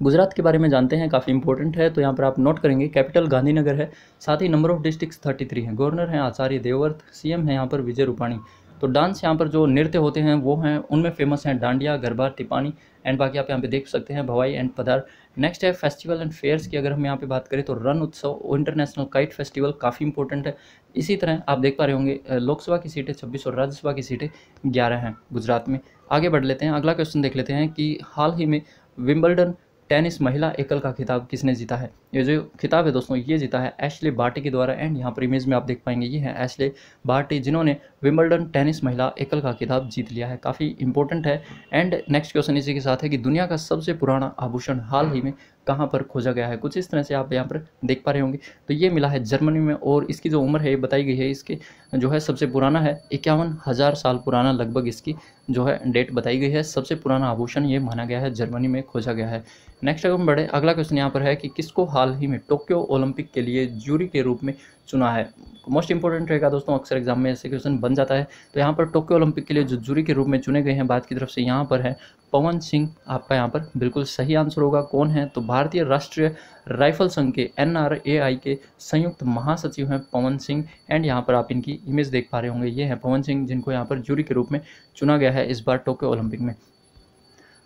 गुजरात के बारे में जानते हैं, काफ़ी इंपॉर्टेंट है तो यहाँ पर आप नोट करेंगे कैपिटल गांधीनगर है, साथ ही number of district thirty three हैं। गवर्नर हैं आचार्य देवव्रत सीएम है यहाँ पर विजय रूपाणी। तो डांस यहाँ पर जो नृत्य होते हैं, वो हैं, उनमें फ़ेमस हैं डांडिया, गरबा, टिपानी एंड बाकी आप यहाँ पे देख सकते हैं, भवाई एंड पदार। नेक्स्ट है फेस्टिवल एंड फेयर्स की, अगर हम यहाँ पे बात करें तो Rann Utsav international kite festival काफ़ी इंपॉर्टेंट है। इसी तरह आप देख पा रहे होंगे लोकसभा की सीटें छब्बीस और राज्यसभा की सीटें ग्यारह हैं गुजरात में। आगे बढ़ लेते हैं, अगला क्वेश्चन देख लेते हैं कि हाल ही में विम्बल्डन टेनिस महिला एकल का खिताब किसने जीता है? ये जो खिताब है दोस्तों, ये जीता है एशले बार्टी के द्वारा। एंड यहाँ पर इमेज में आप देख पाएँगे, ये है एशले बार्टी जिन्होंने विम्बलडन टेनिस महिला एकल का खिताब जीत लिया है। काफ़ी इंपॉर्टेंट है। एंड नेक्स्ट क्वेश्चन इसी के साथ है कि दुनिया का सबसे पुराना आभूषण हाल ही में कहाँ पर खोजा गया है? कुछ इस तरह से आप यहाँ पर देख पा रहे होंगे। तो ये मिला है जर्मनी में और इसकी जो उम्र है, ये बताई गई है। इसके जो है सबसे पुराना है, इक्यावन हज़ार साल पुराना लगभग इसकी जो है डेट बताई गई है। सबसे पुराना आभूषण ये माना गया है, जर्मनी में खोजा गया है। नेक्स्ट अगर हम बढ़े। अगला क्वेश्चन यहाँ पर है कि किसको हाल ही में टोक्यो ओलंपिक के लिए जूरी के रूप में चुना है? मोस्ट इंपॉर्टेंट रहेगा दोस्तों, अक्सर एग्ज़ाम में ऐसे क्वेश्चन बन जाता है। तो यहाँ पर टोक्यो ओलंपिक के लिए जो जूरी के रूप में चुने गए हैं, बात की तरफ़ से यहाँ पर है। पवन सिंह, आपका यहाँ पर बिल्कुल सही आंसर होगा। कौन है? तो भारतीय राष्ट्रीय राइफल संघ के एनआरएआई के संयुक्त महासचिव हैं पवन सिंह। एंड यहाँ पर आप इनकी इमेज देख पा रहे होंगे। ये हैं पवन सिंह, जिनको यहाँ पर जूरी के रूप में चुना गया है इस बार टोक्यो ओलंपिक में।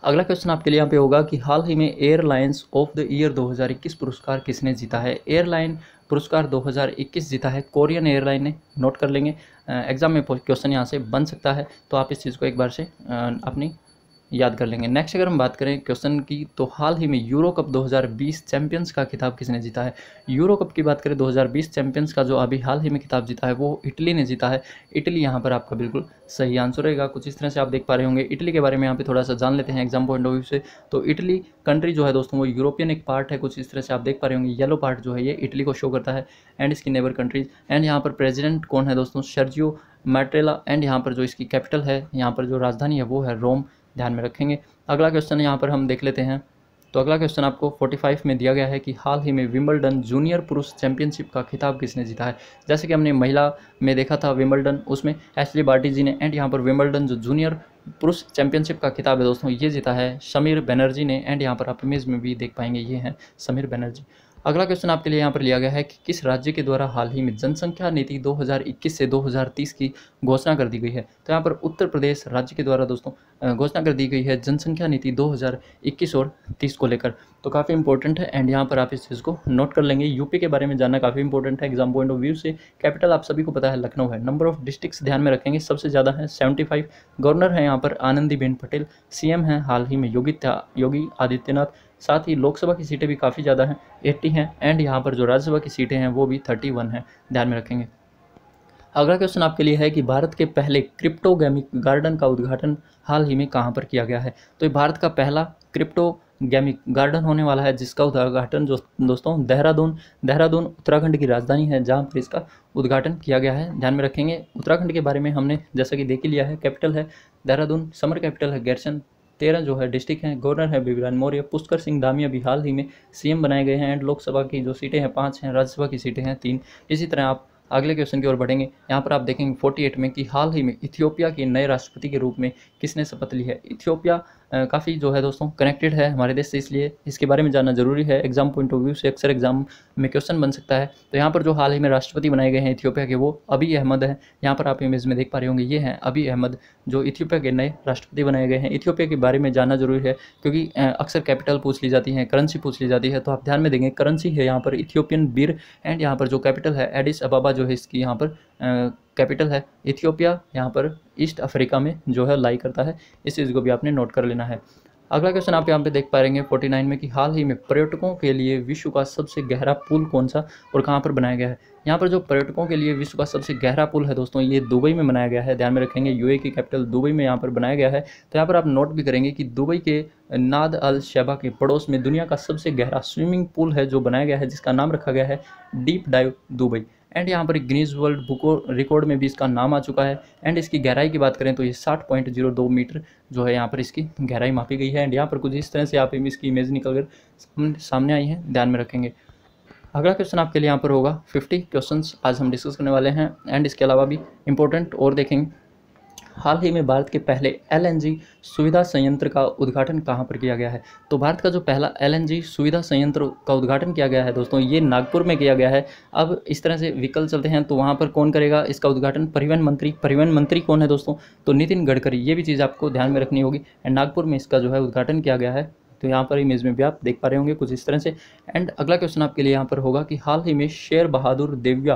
अगला क्वेश्चन आपके लिए यहाँ पे होगा कि हाल ही में एयरलाइंस ऑफ़ द ईयर 2021 पुरस्कार किसने जीता है? एयरलाइन पुरस्कार 2021 जीता है। कोरियन एयरलाइन ने नोट कर लेंगे। एग्ज़ाम में क्वेश्चन यहाँ से बन सकता है। तो आप इस चीज़ को एक बार से अपनी याद कर लेंगे। नेक्स्ट अगर हम बात करें क्वेश्चन की तो हाल ही में यूरो कप 2020 चैंपियंस का खिताब किसने जीता है? यूरो कप की बात करें 2020 चैंपियंस का जो अभी हाल ही में खिताब जीता है, वो इटली ने जीता है। इटली यहाँ पर आपका बिल्कुल सही आंसर रहेगा। कुछ इस तरह से आप देख पा रहे होंगे। इटली के बारे में यहाँ पे थोड़ा सा जान लेते हैं एग्ज़ाम पॉइंट ऑफ़ व्यू से। तो इटली कंट्री जो है दोस्तों, वो यूरोपियन एक पार्ट है। कुछ इस तरह से आप देख पा रहे होंगे येलो पार्ट जो है, ये इटली को शो करता है। एंड इसकी नेबर कंट्रीज़ एंड यहाँ पर प्रेजिडेंट कौन है दोस्तों? सर्जियो मैट्रेला एंड यहाँ पर जो इसकी कैपिटल है, यहाँ पर जो राजधानी है, वो है रोम ध्यान में रखेंगे। अगला क्वेश्चन यहाँ पर हम देख लेते हैं। तो अगला क्वेश्चन आपको 45 में दिया गया है कि हाल ही में विम्बलडन जूनियर पुरुष चैंपियनशिप का खिताब किसने जीता है? जैसे कि हमने महिला में देखा था विम्बलडन उसमें एशली बार्टी जी ने एंड यहाँ पर विम्बलडन जो जूनियर पुरुष चैंपियनशिप का खिताब है दोस्तों, ये जीता है। समीर बनर्जी ने एंड यहाँ पर आप इमेज में भी देख पाएँगे, ये हैं समीर बनर्जी। अगला क्वेश्चन आपके लिए यहाँ पर लिया गया है कि किस राज्य के द्वारा हाल ही में जनसंख्या नीति 2021 से 2030 की घोषणा कर दी गई है? तो यहाँ पर उत्तर प्रदेश राज्य के द्वारा दोस्तों घोषणा कर दी गई है जनसंख्या नीति 2021 और 30 को लेकर। तो काफ़ी इंपॉर्टेंट है एंड यहाँ पर आप इस चीज़ को नोट कर लेंगे। यूपी के बारे में जानना काफ़ी इंपॉर्टेंट है। एग्ज़ाम पॉइंट ऑफ़ व्यू से कैपिटल आप सभी को पता है, लखनऊ है। नंबर ऑफ़ डिस्ट्रिक्ट्स ध्यान में रखेंगे। सबसे ज़्यादा है सेवेंटी गवर्नर है यहाँ पर आनंदीबेन पटेल। सीएम हैं हाल ही में योगी योगी आदित्यनाथ। साथ ही लोकसभा की सीटें भी काफ़ी ज़्यादा हैं, एट्टी हैं एंड यहाँ पर जो राज्यसभा की सीटें हैं, वो भी थर्टी वन हैं, ध्यान में रखेंगे। अगला क्वेश्चन आपके लिए है कि भारत के पहले क्रिप्टोगैमिक गार्डन का उद्घाटन हाल ही में कहाँ पर किया गया है? तो ये भारत का पहला क्रिप्टो गैमिक गार्डन होने वाला है, जिसका उद्घाटन जो दोस्तों देहरादून देहरादून उत्तराखंड की राजधानी है, जहाँ पर इसका उद्घाटन किया गया है। ध्यान में रखेंगे, उत्तराखंड के बारे में हमने जैसा कि देख ही लिया है, कैपिटल है देहरादून, समर कैपिटल है, गैरसन तेरह जो है डिस्ट्रिक्ट हैं, गवर्नर है बिबिराज मौर्य, पुष्कर सिंह धामिया भी हाल ही में सीएम बनाए गए हैं एंड लोकसभा की जो सीटें हैं, पाँच हैं, राज्यसभा की सीटें हैं, तीन। इसी तरह आप अगले क्वेश्चन की ओर बढ़ेंगे। यहाँ पर आप देखेंगे 48 में कि हाल ही में इथियोपिया के नए राष्ट्रपति के रूप में किसने शपथ ली है? इथियोपिया काफ़ी जो है दोस्तों कनेक्टेड है हमारे देश से इसलिए इसके बारे में जानना ज़रूरी है। एग्ज़ाम पॉइंट ऑफ़ व्यू से अक्सर एग्ज़ाम में क्वेश्चन बन सकता है। तो यहाँ पर जो हाल ही में राष्ट्रपति बनाए गए हैं इथियोपिया के, वो अभी अहमद है। यहाँ पर आप इमेज में देख पा रहे होंगे, ये हैं अभी अहमद जो इथियोपिया के नए राष्ट्रपति बनाए गए हैं। इथियोपिया के बारे में जानना ज़रूरी है क्योंकि अक्सर कैपिटल पूछ ली जाती है करेंसी पूछ ली जाती है। तो आप ध्यान में देंगे करेंसी है यहाँ पर इथियोपियन बीर एंड यहाँ पर जो कैपिटल है एडिस अबाबा जो है इसकी यहाँ पर कैपिटल है। इथियोपिया यहाँ पर ईस्ट अफ्रीका में जो है, लाई करता है। इस चीज़ को भी आपने नोट कर लेना है। अगला क्वेश्चन आप यहाँ पे देख पाएँगे 49 में कि हाल ही में पर्यटकों के लिए विश्व का सबसे गहरा पुल कौन सा और कहाँ पर बनाया गया है? यहाँ पर जो पर्यटकों के लिए विश्व का सबसे गहरा पुल है दोस्तों, ये दुबई में बनाया गया है। ध्यान में रखेंगे, यूए की कैपिटल दुबई में यहाँ पर बनाया गया है। तो यहाँ पर आप नोट भी करेंगे कि दुबई के नाद अल शैबा के पड़ोस में दुनिया का सबसे गहरा स्विमिंग पूल है जो बनाया गया है, जिसका नाम रखा गया है डीप डाइव दुबई। एंड यहाँ पर ग्रीज वर्ल्ड बुक रिकॉर्ड में भी इसका नाम आ चुका है। एंड इसकी गहराई की बात करें तो ये साठ पॉइंट ज़ीरो दो मीटर जो है यहाँ पर इसकी गहराई मापी गई है। एंड यहाँ पर कुछ इस तरह से आप इसकी इमेज निकल कर सामने आई है, ध्यान में रखेंगे। अगला क्वेश्चन आपके लिए यहाँ पर होगा। फिफ्टी क्वेश्चन आज हम डिस्कस करने वाले हैं। एंड इसके अलावा भी इंपॉर्टेंट और देखेंगे। हाल ही में भारत के पहले एलएनजी सुविधा संयंत्र का उद्घाटन कहाँ पर किया गया है? तो भारत का जो पहला एलएनजी सुविधा संयंत्र का उद्घाटन किया गया है दोस्तों, ये नागपुर में किया गया है। अब इस तरह से विकल्प चलते हैं तो वहाँ पर कौन करेगा इसका उद्घाटन? परिवहन मंत्री परिवहन मंत्री कौन है दोस्तों? तो नितिन गडकरी, ये भी चीज़ आपको ध्यान में रखनी होगी। एंड नागपुर में इसका जो है उद्घाटन किया गया है तो यहाँ पर इमेज में भी आप देख पा रहे होंगे कुछ इस तरह से। एंड अगला क्वेश्चन आपके लिए यहाँ पर होगा कि हाल ही में शेर बहादुर देविया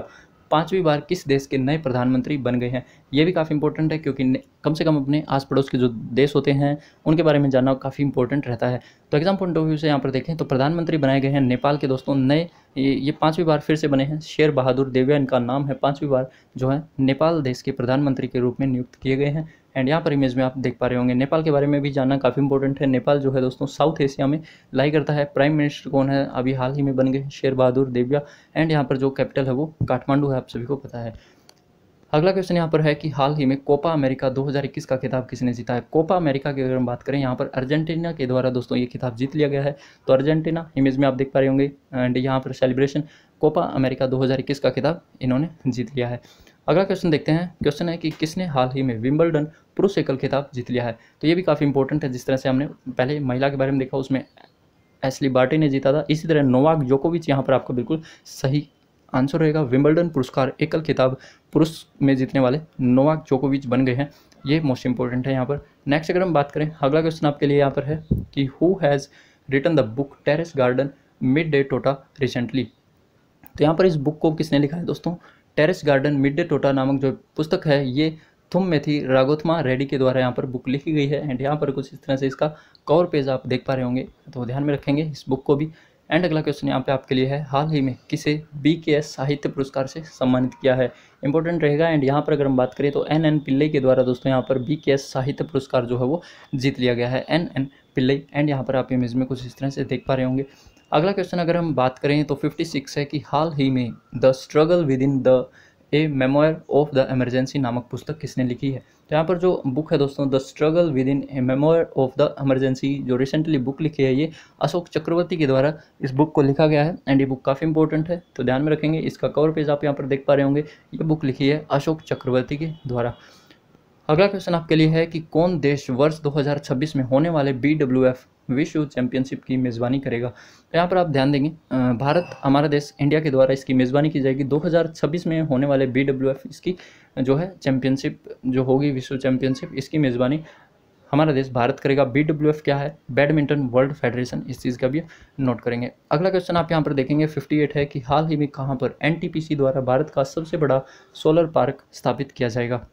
पांचवी बार किस देश के नए प्रधानमंत्री बन गए हैं? ये भी काफ़ी इंपॉर्टेंट है, क्योंकि कम से कम अपने आस पड़ोस के जो देश होते हैं, उनके बारे में जानना काफ़ी इंपॉर्टेंट रहता है। तो एग्ज़ाम पॉइंट ऑफ़ व्यू से यहाँ पर देखें तो प्रधानमंत्री बनाए गए हैं नेपाल के दोस्तों, नए ये ये पाँचवीं बार फिर से बने हैं। शेर बहादुर देविया इनका नाम है पाँचवीं बार, जो है नेपाल देश के प्रधानमंत्री के रूप में नियुक्त किए गए हैं। एंड यहाँ पर इमेज में आप देख पा रहे होंगे, नेपाल के बारे में भी जानना काफ़ी इंपॉर्टेंट है। नेपाल जो है दोस्तों साउथ एशिया में लाई करता है। प्राइम मिनिस्टर कौन है? अभी हाल ही में बन गए शेर बहादुर देविया। एंड यहाँ पर जो कैपिटल है वो काठमांडू है, आप सभी को पता है। अगला क्वेश्चन यहाँ पर है कि हाल ही में कोपा अमेरिका 2021 का खिताब किसने जीता है? कोपा अमेरिका की अगर हम बात करें, यहाँ पर अर्जेंटीना के द्वारा दोस्तों ये खिताब जीत लिया गया है। तो अर्जेंटीना इमेज में आप देख पा रहे होंगे। एंड यहाँ पर सेलिब्रेशन कोपा अमेरिका 2021 का खिताब इन्होंने जीत लिया है। अगला क्वेश्चन देखते हैं। क्वेश्चन है कि किसने हाल ही में विम्बलडन पुरुष एकल खिताब जीत लिया है? तो ये भी काफ़ी इंपॉर्टेंट है, जिस तरह से हमने पहले महिला के बारे में देखा, उसमें एसली बार्टी ने जीता था। इसी तरह नोवाक जोकोविच यहाँ पर आपका बिल्कुल सही आंसर रहेगा। विम्बलडन पुरस्कार एकल खिताब पुरुष में जीतने वाले नोवाक जोकोविच बन गए हैं। ये मोस्ट इंपॉर्टेंट है यहाँ पर। नेक्स्ट अगर हम बात करें, अगला क्वेश्चन आपके लिए यहाँ पर है कि who has written the book terrace garden mid day टोटा रिसेंटली तो यहाँ पर इस बुक को किसने लिखा है दोस्तों? टेरेस गार्डन मिड डे टोटा नामक जो पुस्तक है, ये थुम मेथी थी। रेडी के द्वारा यहाँ पर बुक लिखी गई है। एंड यहाँ पर कुछ इस तरह से इसका कवर पेज आप देख पा रहे होंगे तो ध्यान में रखेंगे इस बुक को भी। एंड अगला क्वेश्चन यहाँ पे आपके लिए है, हाल ही में किसे बी के एस साहित्य पुरस्कार से सम्मानित किया है? इंपॉर्टेंट रहेगा एंड यहाँ पर अगर हम बात करें तो एन एन पिल्ले के द्वारा दोस्तों यहाँ पर बी के एस साहित्य पुरस्कार जो है वो जीत लिया गया है। एन एन पिल्ले एंड यहाँ पर आप इमेज में कुछ इस तरह से देख पा रहे होंगे। अगला क्वेश्चन अगर हम बात करें तो 56 है कि हाल ही में the struggle within the a memoir of the emergency नामक पुस्तक किसने लिखी है? तो यहाँ पर जो बुक है दोस्तों the struggle within a memoir of the emergency जो रिसेंटली बुक लिखी है ये, अशोक चक्रवर्ती के द्वारा इस बुक को लिखा गया है एंड ये बुक काफ़ी इंपॉर्टेंट है तो ध्यान में रखेंगे, इसका कवर पेज आप यहाँ पर देख पा रहे होंगे, ये बुक लिखी है अशोक चक्रवर्ती के द्वारा। अगला क्वेश्चन आपके लिए है कि कौन देश वर्ष 2026 में होने वाले बी विश्व चैंपियनशिप की मेज़बानी करेगा। तो यहाँ पर आप ध्यान देंगे भारत हमारा देश इंडिया के द्वारा इसकी मेज़बानी की जाएगी। 2026 में होने वाले बीडब्ल्यूएफ इसकी जो है चैंपियनशिप जो होगी, विश्व चैंपियनशिप, इसकी मेज़बानी हमारा देश भारत करेगा। बीडब्ल्यूएफ क्या है? बैडमिंटन वर्ल्ड फेडरेशन, इस चीज़ का भी नोट करेंगे। अगला क्वेश्चन आप यहाँ पर देखेंगे 58 है कि हाल ही में कहाँ पर एनटीपीसी द्वारा भारत का सबसे बड़ा सोलर पार्क स्थापित किया जाएगा।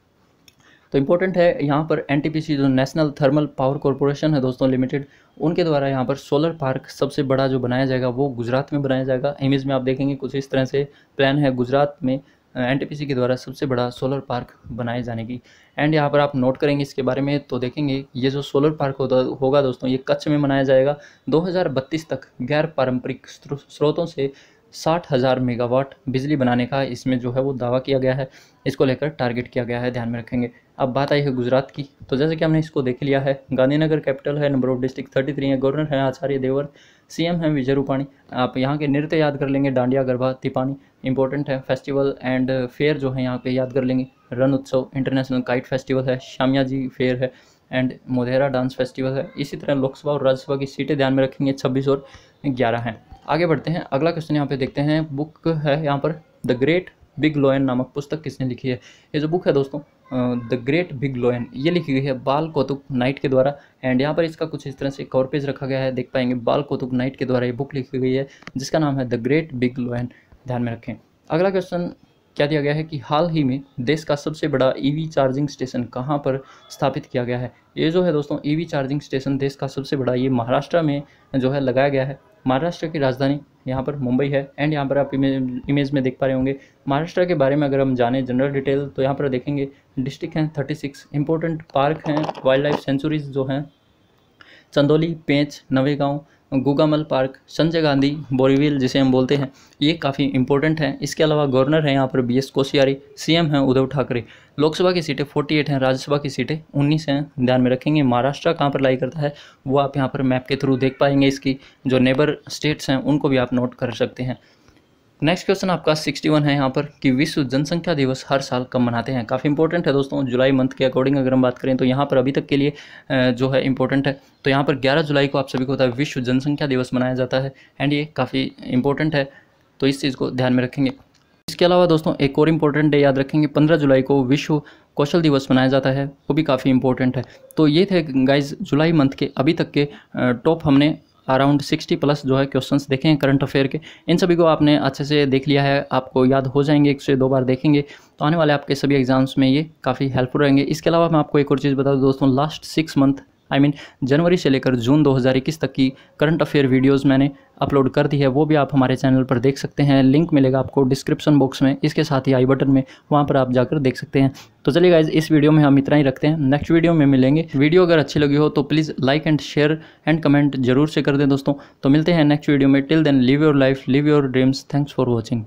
तो इम्पोर्टेंट है, यहाँ पर एनटीपीसी जो नेशनल थर्मल पावर कॉरपोरेशन है दोस्तों लिमिटेड उनके द्वारा यहाँ पर सोलर पार्क सबसे बड़ा जो बनाया जाएगा, वो गुजरात में बनाया जाएगा। इमेज में आप देखेंगे कुछ इस तरह से प्लान है, गुजरात में एनटीपीसी के द्वारा सबसे बड़ा सोलर पार्क बनाए जाने की। एंड यहाँ पर आप नोट करेंगे इसके बारे में तो देखेंगे ये जो सोलर पार्क होता, होगा दोस्तों, ये कच्छ में बनाया जाएगा। 2032 तक गैर पारंपरिक स्रोतों से साठ हज़ार मेगावाट बिजली बनाने का इसमें जो है वो दावा किया गया है। इसको लेकर टारगेट किया गया है, ध्यान में रखेंगे। अब बात आई है गुजरात की। तो जैसे कि हमने इसको देख लिया है, गांधीनगर कैपिटल है, number of district thirty three है, गवर्नर है आचार्य देवर सीएम है विजय रूपाणी। आप यहाँ के नृत्य याद कर लेंगे, डांडिया, गरबा, तिपानी इंपॉर्टेंट है फेस्टिवल एंड फेयर जो है यहाँ पे याद कर लेंगे। Run Utsav international kite festival है, शामिया जी फेयर है एंड मोधेरा डांस फेस्टिवल है। इसी तरह लोकसभा और राज्यसभा की सीटें ध्यान में रखेंगे, छब्बीस और ग्यारह हैं। आगे बढ़ते हैं, अगला क्वेश्चन यहाँ पे देखते हैं बुक है यहाँ पर द ग्रेट बिग लोयन नामक पुस्तक किसने लिखी है? ये जो बुक है दोस्तों द ग्रेट बिग लोयन, ये लिखी गई है बाल कौतुक नाइट के द्वारा। एंड यहाँ पर इसका कुछ इस तरह से कवर पेज रखा गया है, देख पाएँगे। बाल कौतुक नाइट के द्वारा ये बुक लिखी गई है, जिसका नाम है द ग्रेट बिग लोयन। ध्यान में रखें। अगला क्वेश्चन, क्या दिया गया है कि हाल ही में देश का सबसे बड़ा ईवी चार्जिंग स्टेशन कहाँ पर स्थापित किया गया है? ये जो है दोस्तों ईवी चार्जिंग स्टेशन देश का सबसे बड़ा, ये महाराष्ट्र में जो है लगाया गया है। महाराष्ट्र की राजधानी यहाँ पर मुंबई है एंड यहाँ पर आप इमेज इमेज में देख पा रहे होंगे। महाराष्ट्र के बारे में अगर हम जाने जनरल डिटेल तो यहाँ पर देखेंगे डिस्ट्रिक्ट हैं थर्टी सिक्स इंपॉर्टेंट पार्क हैं वाइल्ड लाइफ सेंचुरीज जो हैं, चंदौली, पेंच, नवेगांव गुगामल पार्क, संजय गांधी बोरीविल जिसे हम बोलते हैं, ये काफ़ी इंपॉर्टेंट हैं। इसके अलावा गवर्नर हैं यहाँ पर बी एस कोशियारी सीएम हैं उद्धव ठाकरे। लोकसभा की सीटें 48 हैं, राज्यसभा की सीटें 19 हैं। ध्यान में रखेंगे, महाराष्ट्र कहाँ पर लाई करता है, वो आप यहाँ पर मैप के थ्रू देख पाएँगे इसकी। जो नेबर स्टेट्स हैं, उनको भी आप नोट कर सकते हैं। नेक्स्ट क्वेश्चन आपका सिक्सटी वन है यहाँ पर कि विश्व जनसंख्या दिवस हर साल कब मनाते हैं? काफ़ी इंपॉर्टेंट है दोस्तों, जुलाई मंथ के अकॉर्डिंग अगर हम बात करें तो यहाँ पर अभी तक के लिए जो है इंपॉर्टेंट है। तो यहाँ पर 11 जुलाई को आप सभी को होता है विश्व जनसंख्या दिवस मनाया जाता है एंड ये काफ़ी इंपॉर्टेंट है तो इस चीज़ को ध्यान में रखेंगे। इसके अलावा दोस्तों, एक और इम्पोर्टेंट डे याद रखेंगे, पंद्रह जुलाई को विश्व कौशल दिवस मनाया जाता है, वो भी काफ़ी इंपॉर्टेंट है। तो ये थे गाइज़ जुलाई मंथ के अभी तक के टॉप हमने अराउंड सिक्सटी प्लस जो है क्वेश्चन देखे हैं करंट अफेयर के। इन सभी को आपने अच्छे से देख लिया है, आपको याद हो जाएँगे, एक से दो बार देखेंगे। तो आने वाले आपके सभी एग्ज़ाम्स में ये काफ़ी हेल्पफुल रहेंगे। इसके अलावा मैं आपको एक और चीज़ बता दूँ दोस्तों last six month I mean जनवरी से लेकर जून 2021 तक की करंट अफेयर वीडियोस मैंने अपलोड कर दी है। वो भी आप हमारे चैनल पर देख सकते हैं। लिंक मिलेगा आपको डिस्क्रिप्शन बॉक्स में। इसके साथ ही आई बटन में वहाँ पर आप जाकर देख सकते हैं। तो चलिए गाइज़ इस वीडियो में हम इतना ही रखते हैं। नेक्स्ट वीडियो में मिलेंगे। वीडियो अगर अच्छी लगी हो तो please like and share and comment ज़रूर से कर दें दोस्तों। तो मिलते हैं नेक्स्ट वीडियो में। Till then live your life live your dreams thanks for watching